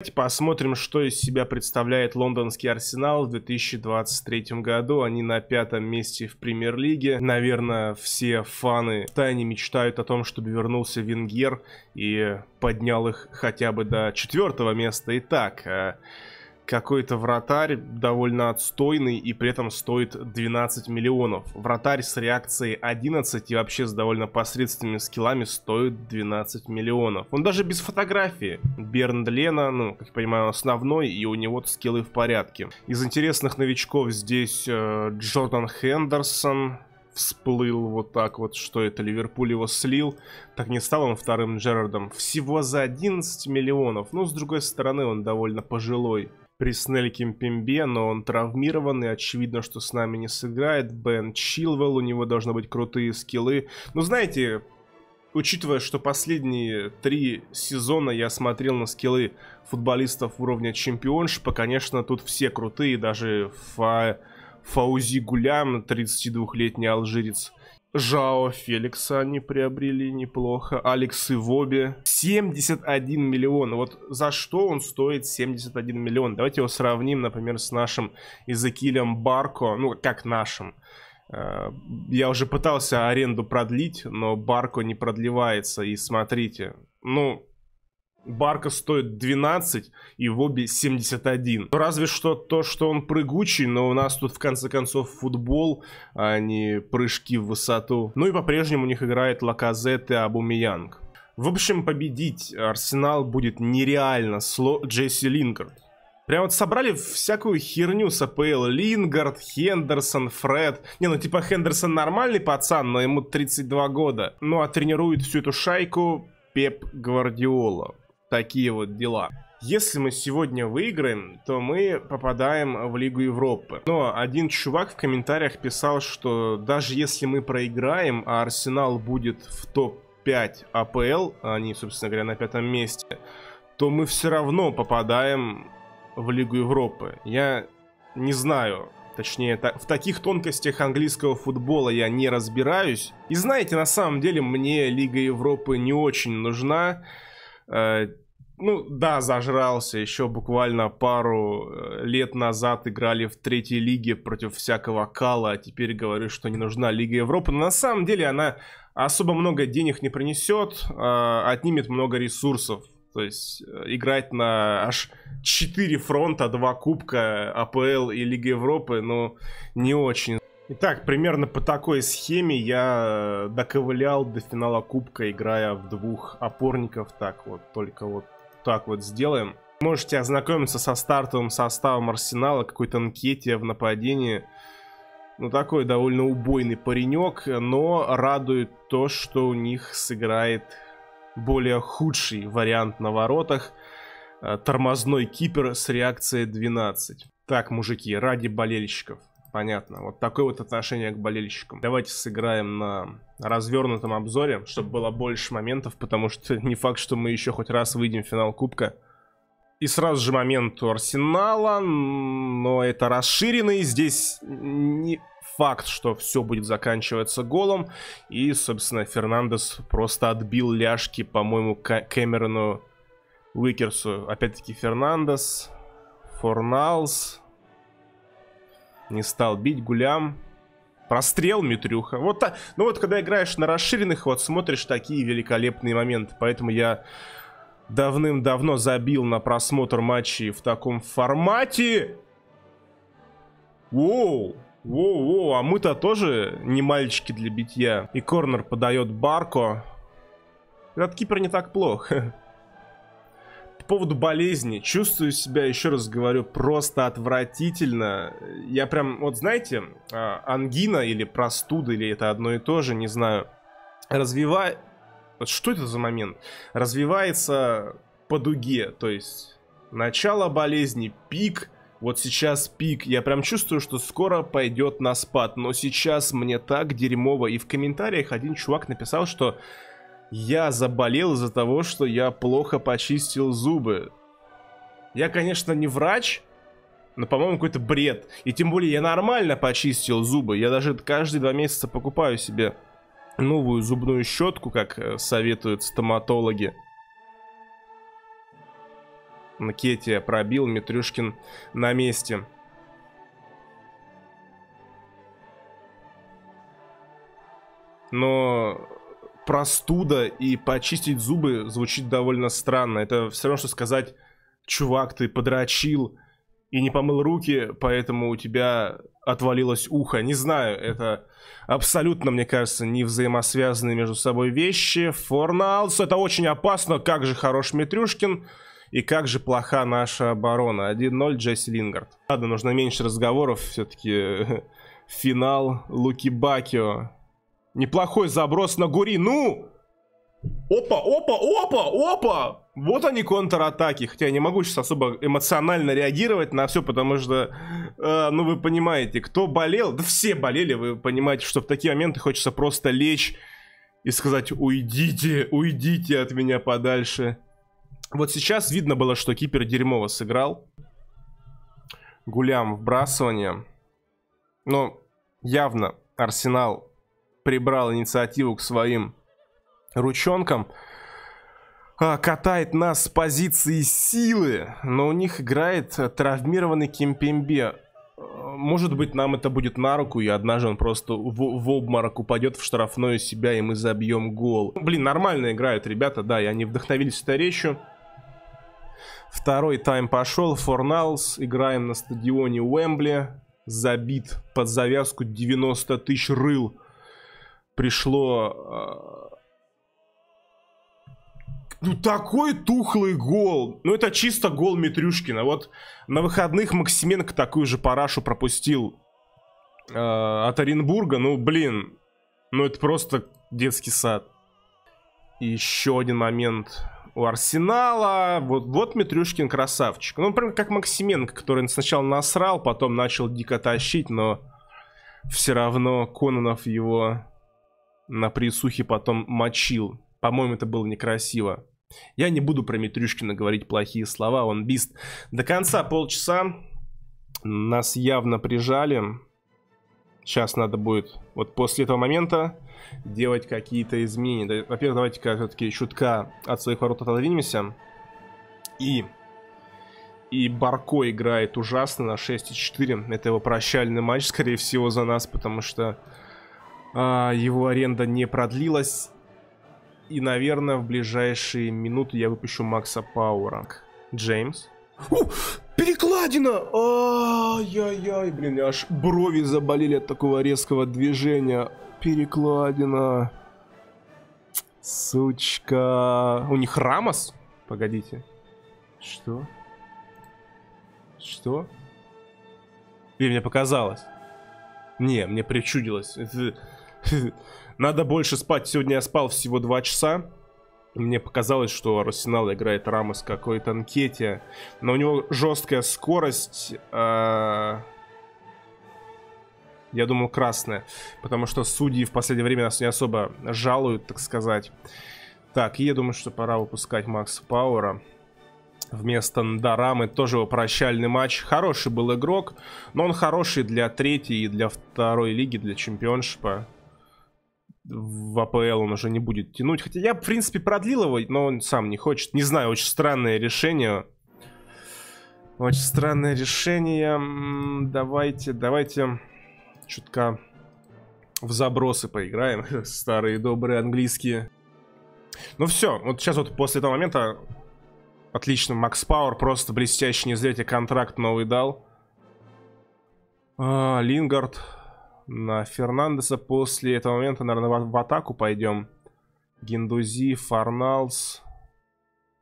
Давайте посмотрим, что из себя представляет лондонский Арсенал в 2023 году. Они на пятом месте в премьер-лиге. Наверное, все фаны тайне мечтают о том, чтобы вернулся Венгер и поднял их хотя бы до четвертого места. Итак, э, какой-то вратарь довольно отстойный и при этом стоит 12 миллионов. Вратарь с реакцией 11 и вообще с довольно посредственными скиллами стоит 12 миллионов. Он даже без фотографии. Берн Лена, ну, как я понимаю, основной, и у него скиллы в порядке. Из интересных новичков здесь э, Джордан Хендерсон, всплыл вот так вот, что это Ливерпуль его слил. Так не стал он вторым Джерардом. Всего за 11 миллионов. Ну, с другой стороны, он довольно пожилой при Снелли Кимпембе, но он травмирован, и очевидно, что с нами не сыграет. Бен Чилвелл, у него должны быть крутые скиллы. Ну, знаете, учитывая, что последние три сезона я смотрел на скиллы футболистов уровня чемпионшипа, конечно, тут все крутые, даже Фа... Фаузи Гулям, 32-летний алжирец, Жао Феликса они приобрели неплохо. Алекс Ивоби. 71 миллион. Вот за что он стоит 71 миллион? Давайте его сравним, например, с нашим Изакилем Барко. Ну, как нашим. Э, я уже пытался аренду продлить, но Барко не продлевается. И смотрите, ну, Барка стоит 12 и Воби 71. Ну, разве что то, что он прыгучий, но у нас тут в конце концов футбол, а не прыжки в высоту. Ну и по-прежнему у них играет Лаказет и Абумиянг. В общем, победить Арсенал будет нереально сло Джесси Лингард. Прям вот собрали всякую херню с АПЛ. Лингард, Хендерсон, Фред. Не, ну типа Хендерсон нормальный пацан, но ему 32 года. Ну а тренирует всю эту шайку Пеп Гвардиола такие вот дела. Если мы сегодня выиграем, то мы попадаем в Лигу Европы. Но один чувак в комментариях писал, что даже если мы проиграем, а Арсенал будет в топ-5 АПЛ, они, собственно говоря, на пятом месте, то мы все равно попадаем в Лигу Европы. Я не знаю, Точнее, в таких тонкостях английского футбола я не разбираюсь. И знаете, на самом деле мне Лига Европы не очень нужна. Э, ну, да, зажрался. Еще буквально пару э, лет назад играли в третьей лиге против всякого кала, а теперь говорю, что не нужна Лига Европы. Но на самом деле она особо много денег не принесет, а отнимет много ресурсов. То есть э, играть на аж 4 фронта, 2 кубка АПЛ и Лига Европы, ну, не очень. Итак, примерно по такой схеме я э, доковылял до финала кубка, играя в двух опорников. Так вот, только вот так вот сделаем. Можете ознакомиться со стартовым составом Арсенала, какой-то анкете в нападении. Ну, такой довольно убойный паренек, но радует то, что у них сыграет более худший вариант на воротах. Э, тормозной кипер с реакцией 12. Так, мужики, ради болельщиков. Понятно. Вот такое вот отношение к болельщикам. Давайте сыграем на развернутом обзоре, чтобы было больше моментов, потому что не факт, что мы еще хоть раз выйдем в финал Кубка. И сразу же момент у Арсенала, но это расширенный. Здесь не факт, что все будет заканчиваться голом. И, собственно, Фернандес просто отбил ляжки, по-моему, Кэмерону Уикерсу. Опять-таки Фернандес, Форналс, не стал бить гулям. Прострел Митрюха. Вот так. Ну вот, когда играешь на расширенных, вот смотришь такие великолепные моменты. Поэтому я давным-давно забил на просмотр матчей в таком формате. Воу. Воу-воу, а мы-то тоже не мальчики для битья. И корнер подает Барко. Этот кипер не так плох. поводу болезни. Чувствую себя, еще раз говорю, просто отвратительно. Я прям, вот знаете, а, ангина или простуда, или это одно и то же, не знаю. Развивает... Вот что это за момент? Развивается по дуге, то есть начало болезни, пик, вот сейчас пик. Я прям чувствую, что скоро пойдет на спад. Но сейчас мне так дерьмово. И в комментариях один чувак написал, что я заболел из-за того, что я плохо почистил зубы. Я, конечно, не врач, но, по-моему, какой-то бред. И тем более я нормально почистил зубы. Я даже каждые два месяца покупаю себе новую зубную щетку, как э, советуют стоматологи. Кетия пробил, Митрюшкин на месте. Но простуда и почистить зубы звучит довольно странно. Это все равно, что сказать, чувак, ты подрочил и не помыл руки, поэтому у тебя отвалилось ухо. Не знаю, это абсолютно, мне кажется, не взаимосвязанные между собой вещи. Форналс, это очень опасно. Как же хорош Митрюшкин. И как же плоха наша оборона. 1-0 Джесси Лингард. Ладно, нужно меньше разговоров. Все-таки финал Луки Бакио. Неплохой заброс на Гури. Ну! Опа, опа, опа, опа! Вот они контратаки. Хотя я не могу сейчас особо эмоционально реагировать на все, потому что, э, ну вы понимаете, кто болел, да все болели, вы понимаете, что в такие моменты хочется просто лечь и сказать, уйдите, уйдите от меня подальше. Вот сейчас видно было, что кипер дерьмово сыграл. Гулям вбрасывание. Но явно Арсенал прибрал инициативу к своим ручонкам. А, катает нас с позиции силы, но у них играет травмированный Кимпембе. Может быть, нам это будет на руку, и однажды он просто в, в обморок упадет в штрафную себя, и мы забьем гол. Блин, нормально играют ребята, да, и они вдохновились этой речью. Второй тайм пошел. Форналс. Играем на стадионе Уэмбли. Забит под завязку 90 тысяч рыл. Пришло... Э, ну, такой тухлый гол. Ну, это чисто гол Митрюшкина. Вот на выходных Максименко такую же парашу пропустил э, от Оренбурга. Ну, блин. Ну, это просто детский сад. И еще один момент у Арсенала. Вот, вот Митрюшкин красавчик. Ну, прям как Максименко, который сначала насрал, потом начал дико тащить, но все равно Кононов его на присухе потом мочил. По-моему, это было некрасиво. Я не буду про Митрюшкина говорить плохие слова, он бист. До конца полчаса нас явно прижали. Сейчас надо будет, вот после этого момента, делать какие-то изменения. Во-первых, давайте-ка все-таки чутка от своих ворот отодвинемся. И... И Барко играет ужасно на 6,4. Это его прощальный матч, скорее всего, за нас, потому что его аренда не продлилась. И, наверное, в ближайшие минуты я выпущу Макса Пауэра. Джеймс. О, перекладина! Ай-яй-яй, блин, аж брови заболели от такого резкого движения. Перекладина. Сучка. У них Рамос? Погодите. Что? Что? Или мне показалось? Не, мне причудилось. Надо больше спать. Сегодня я спал всего два часа. Мне показалось, что Арсенал играет Рамос какой-то анкете. Но у него жесткая скорость. Э я думал, красная. Потому что судьи в последнее время нас не особо жалуют, так сказать. Так, и я думаю, что пора выпускать Макса Пауэра. Вместо Ндарамы тоже его прощальный матч. Хороший был игрок, но он хороший для третьей и для второй лиги, для чемпионшипа. В АПЛ он уже не будет тянуть. Хотя я, в принципе, продлил его, но он сам не хочет. Не знаю, очень странное решение. Очень странное решение. Давайте, давайте чутка в забросы поиграем. Старые добрые английские. Ну все, вот сейчас вот после этого момента отлично. Макс Пауэр просто блестящий, не зря тебе контракт новый дал. А, Лингард на Фернандеса. После этого момента, наверное, в, в атаку пойдем. Гендузи, Фарналс.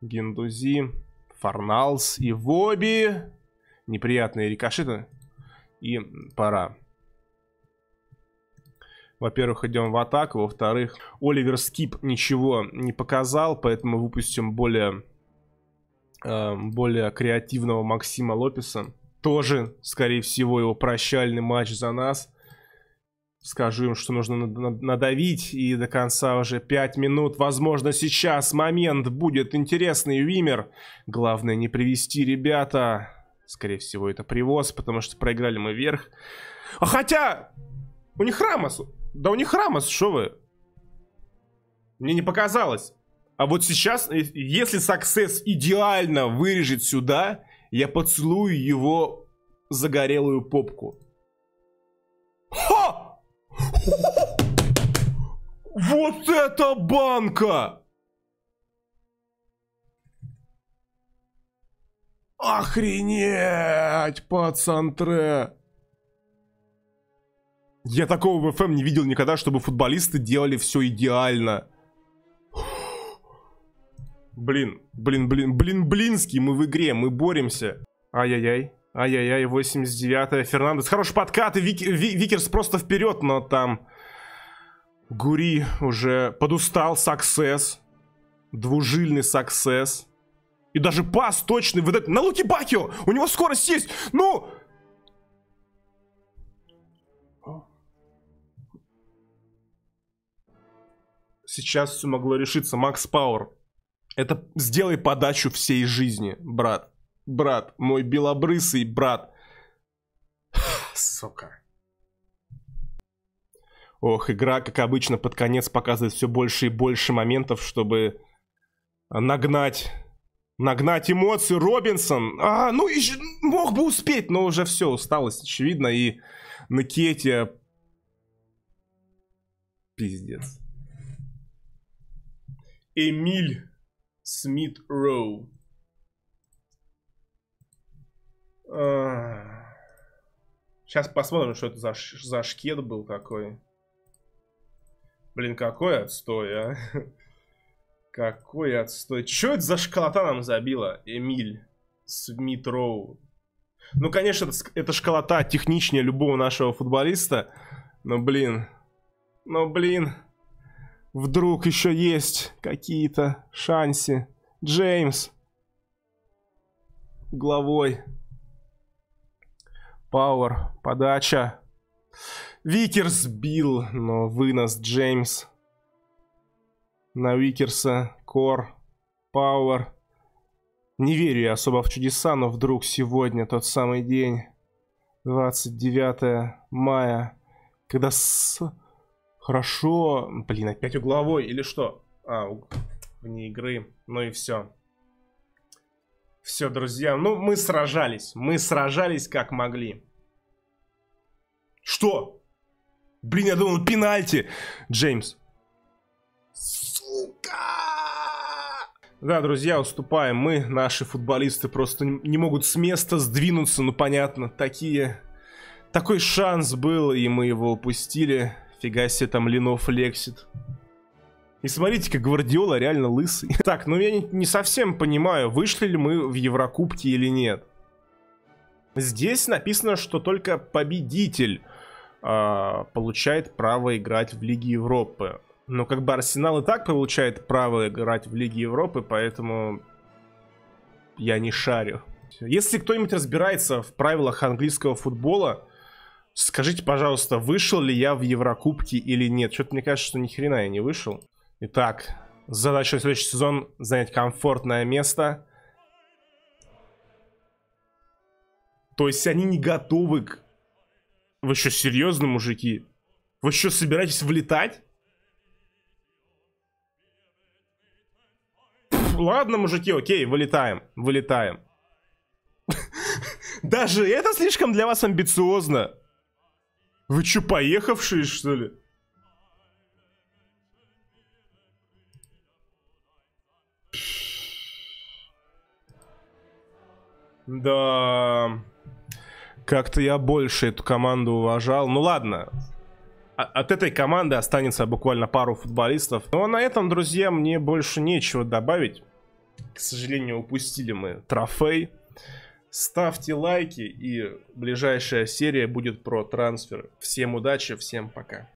Гендузи, Фарналс и Воби. Неприятные рикошеты. И пора. Во-первых, идем в атаку. Во-вторых, Оливер Скип ничего не показал, поэтому выпустим более, э, более креативного Максима Лопеса. Тоже, скорее всего, его прощальный матч за нас. Скажу им, что нужно надавить, и до конца уже 5 минут. Возможно, сейчас момент будет интересный. Вимер. Главное не привести ребята. Скорее всего, это привоз, потому что проиграли мы вверх. А хотя... У них Рамос да у них Рамос, что вы? Мне не показалось. А вот сейчас, э, если Success идеально вырежет сюда, я поцелую его загорелую попку. Ха! Вот это банка! Охренеть, пацантре! Я такого в FM не видел никогда, чтобы футболисты делали все идеально. Блин, блин, блин, блин, блинский, мы в игре, мы боремся. Ай-яй-яй, ай-яй-яй, 89-я, Фернандес. Хороший подкат, и Вик, Ви, Викерс просто вперед, но там... Гури уже подустал, саксесс. Двужильный саксесс. И даже пас точный выдать на Лукебакио! У него скорость есть! Ну! Сейчас все могло решиться. Макс Пауэр. Это сделай подачу всей жизни, брат. Брат, мой белобрысый брат. Сука. Ох, игра, как обычно, под конец показывает все больше и больше моментов, чтобы нагнать нагнать эмоции. Робинсон, а, ну еще мог бы успеть, но уже все, усталость очевидно. И на Кете пиздец. Эмиль Смит Роу. Сейчас посмотрим, что это за, за шкет был такой. Блин, какой отстой, а. Какой отстой. Че это за школота нам забила? Эмиль Смит Роу. Ну, конечно, это, это школота техничнее любого нашего футболиста. Но, блин. Но, блин. Вдруг еще есть какие-то шансы. Джеймс. Головой. Пауэр. Подача. Викерс бил, но вынос Джеймс. На Викерса. Кор. Пауэр. Не верю я особо в чудеса, но вдруг сегодня тот самый день. 29 мая. Когда с... Хорошо. Блин, опять угловой или что? А, вне игры. Ну и все. Все, друзья. Ну, мы сражались. Мы сражались как могли. Что? Блин, я думал, пенальти. Джеймс. Сука! Да, друзья, уступаем. Мы, наши футболисты, просто не могут с места сдвинуться. Ну, понятно, такие... Такой шанс был, и мы его упустили. Фига себе там Ленов лексит. И смотрите, как Гвардиола реально лысый. Так, ну я не, не совсем понимаю, вышли ли мы в Еврокубке или нет. Здесь написано, что только победитель э, получает право играть в Лиге Европы. Но как бы Арсенал и так получает право играть в Лиге Европы, поэтому я не шарю. Если кто-нибудь разбирается в правилах английского футбола, Скажите, пожалуйста, вышел ли я в Еврокубке или нет? Что-то мне кажется, что ни хрена я не вышел. Итак, задача на следующий сезон занять комфортное место. То есть они не готовы к... Вы что, серьезно, мужики? Вы что, собираетесь влетать? Пфф, ладно, мужики, окей, вылетаем, вылетаем. Даже это слишком для вас амбициозно. Вы что, поехавшие, что ли? Да... Как-то я больше эту команду уважал. Ну ладно. От этой команды останется буквально пару футболистов. Ну а на этом, друзья, мне больше нечего добавить. К сожалению, упустили мы трофей. Ставьте лайки, и ближайшая серия будет про трансферы. Всем удачи, всем пока.